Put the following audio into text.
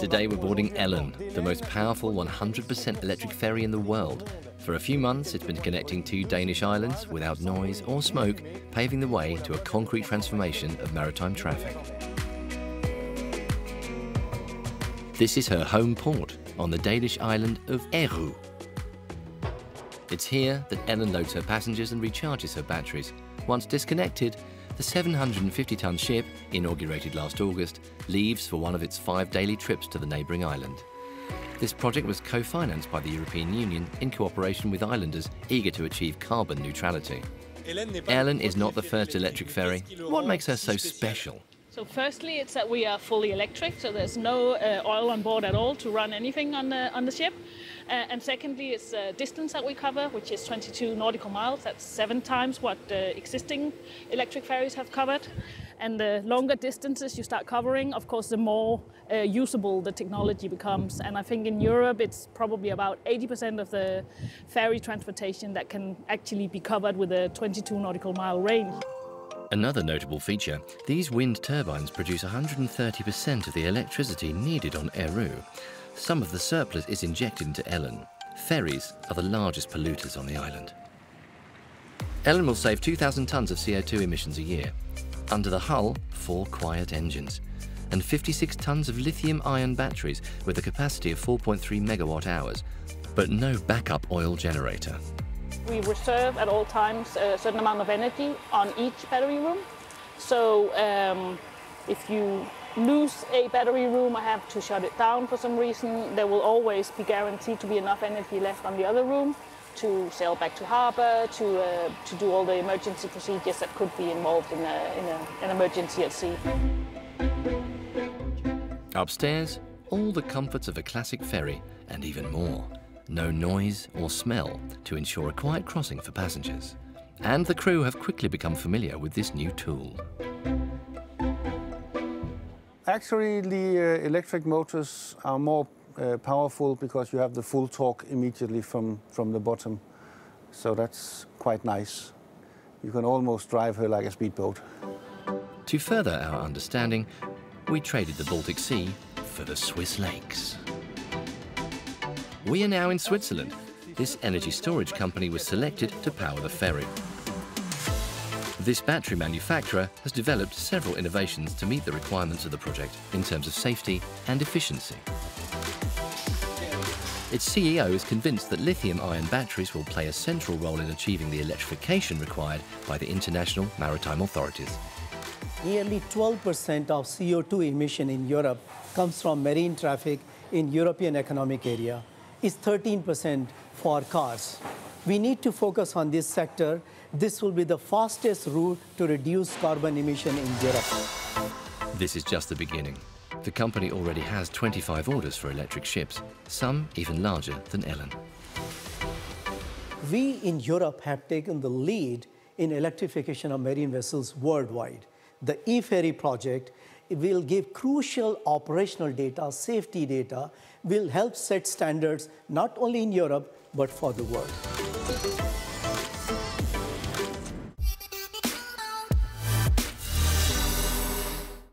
Today we're boarding Ellen, the most powerful 100% electric ferry in the world. For a few months, it's been connecting two Danish islands without noise or smoke, paving the way to a concrete transformation of maritime traffic. This is her home port on the Danish island of Ærø. It's here that Ellen loads her passengers and recharges her batteries. Once disconnected, the 750-ton ship, inaugurated last August, leaves for one of its five daily trips to the neighbouring island. This project was co-financed by the European Union in cooperation with islanders eager to achieve carbon neutrality. Ellen is not the first electric ferry. What makes her so special? So firstly, it's that we are fully electric, so there's no uh, oil on board at all to run anything on the, on the ship. Uh, and secondly, it's the distance that we cover, which is 22 nautical miles. That's seven times what the existing electric ferries have covered. And the longer distances you start covering, of course, the more uh, usable the technology becomes. And I think in Europe, it's probably about 80% of the ferry transportation that can actually be covered with a 22 nautical mile range. Another notable feature, these wind turbines produce 130% of the electricity needed on Ærø. Some of the surplus is injected into Ellen. Ferries are the largest polluters on the island. Ellen will save 2,000 tonnes of CO2 emissions a year. Under the hull, four quiet engines and 56 tonnes of lithium-ion batteries with a capacity of 4.3 megawatt hours, but no backup oil generator. We reserve at all times a certain amount of energy on each battery room. So um, if you lose a battery room or have to shut it down for some reason, there will always be guaranteed to be enough energy left on the other room to sail back to harbour, to, uh, to do all the emergency procedures that could be involved in, a, in a, an emergency at sea. Upstairs, all the comforts of a classic ferry and even more no noise or smell to ensure a quiet crossing for passengers. And the crew have quickly become familiar with this new tool. Actually, the uh, electric motors are more uh, powerful because you have the full torque immediately from, from the bottom. So that's quite nice. You can almost drive her like a speedboat. To further our understanding, we traded the Baltic Sea for the Swiss lakes. We are now in Switzerland. This energy storage company was selected to power the ferry. This battery manufacturer has developed several innovations to meet the requirements of the project in terms of safety and efficiency. Its CEO is convinced that lithium-ion batteries will play a central role in achieving the electrification required by the international maritime authorities. Nearly 12% of CO2 emission in Europe comes from marine traffic in European Economic Area is 13% for cars. We need to focus on this sector. This will be the fastest route to reduce carbon emission in Europe. This is just the beginning. The company already has 25 orders for electric ships, some even larger than Ellen. We in Europe have taken the lead in electrification of marine vessels worldwide. The e-ferry project will give crucial operational data, safety data, will help set standards not only in Europe, but for the world.